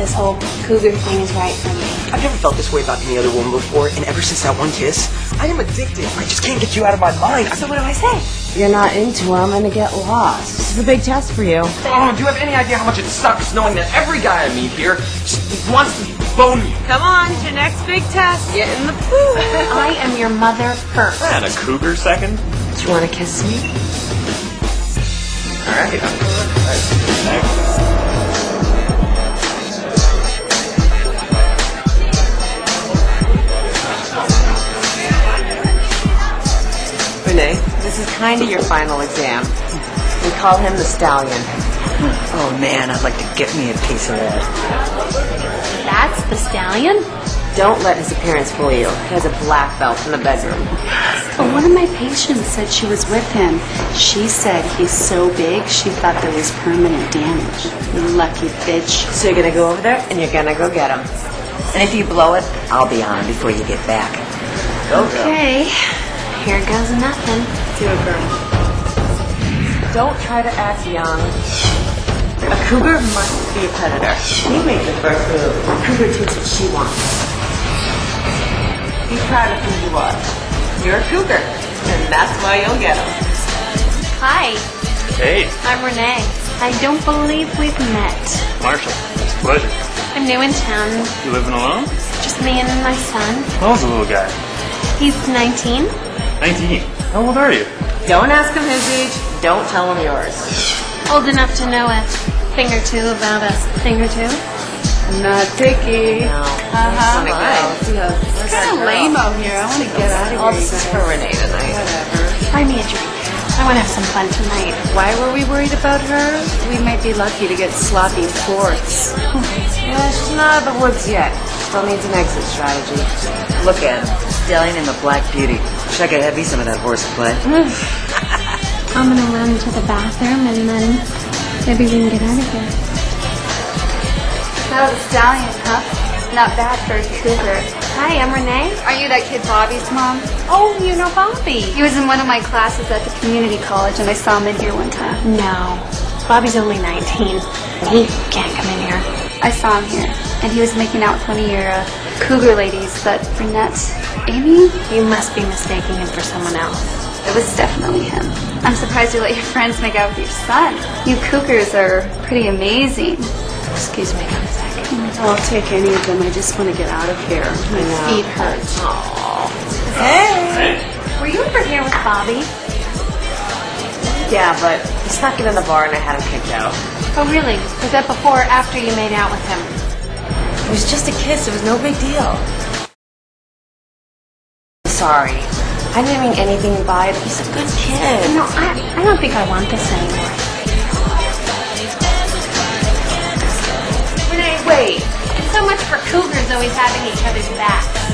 this whole cougar thing is right for me. I've never felt this way about any other woman before, and ever since that one kiss, I am addicted. I just can't get you out of my mind. So what do I say? You're not into him and to get lost. This is a big test for you. Oh, do you have any idea how much it sucks knowing that every guy I meet here just wants to bone me? Come on, your next big test. Get in the pool. I am your mother first. And a cougar second? Do you want to kiss me? All right. Renee, kind of your final exam. We call him the stallion. Oh man, I'd like to get me a piece of that. That's the stallion? Don't let his appearance fool you. He has a black belt in the bedroom. But one of my patients said she was with him. She said he's so big she thought there was permanent damage. You lucky bitch. So you're gonna go over there and you're gonna go get him. And if you blow it, I'll be on before you get back. Go, girl. Okay. Here goes nothing. Do it, girl. Don't try to act young. A cougar must be a predator. She made the first move. A cougar takes what she wants. Be proud of who you are. You're a cougar, and that's why you'll get him. Hi, Hey, I'm Renee. I don't believe we've met. Marshall. It's a pleasure. I'm new in town. You living alone? Just me and my son. How old's the little guy? He's 19. 19. How old are you? Don't ask him his age. Don't tell him yours. Old enough to know a thing or two about a thing or two. Not picky. No. Uh-huh. It's kind of lame out here. I want to get out of All here. this is for Renee tonight. Buy me a drink. I want to have some fun tonight. Why were we worried about her? We might be lucky to get sloppy fourths. Yeah, she's not out of the woods yet. Still needs an exit strategy. Look at him. Stallion and the Black Beauty. Wish I could have me some of that horseplay. I'm gonna run to the bathroom and then maybe we can get out of here. That was a stallion, huh? Not bad for a cougar. Hi, I'm Renee. Are you that kid Bobby's mom? Oh, you know Bobby. He was in one of my classes at the community college, and I saw him in here one time. No, Bobby's only 19. He can't come in here. I saw him here, and he was making out with one of your uh, cougar ladies, that brunette, Amy. You must be mistaking him for someone else. It was definitely him. I'm surprised you let your friends make out with your son. You cougars are pretty amazing. Excuse me one second. I'll take any of them. I just want to get out of here. My feet hurt. Aww. Hey! Were you ever here with Bobby? Yeah, but he snuck it in the bar and I had him kicked out. Oh, really? Was that before or after you made out with him? It was just a kiss. It was no big deal. Sorry. I didn't mean anything by it. He's a good kid. No, I, I don't think I want this anymore. Renee, wait. It's so much for cougars always having each other's back.